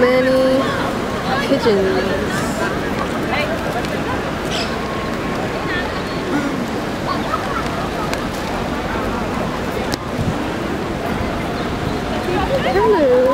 many pigeons. Hello.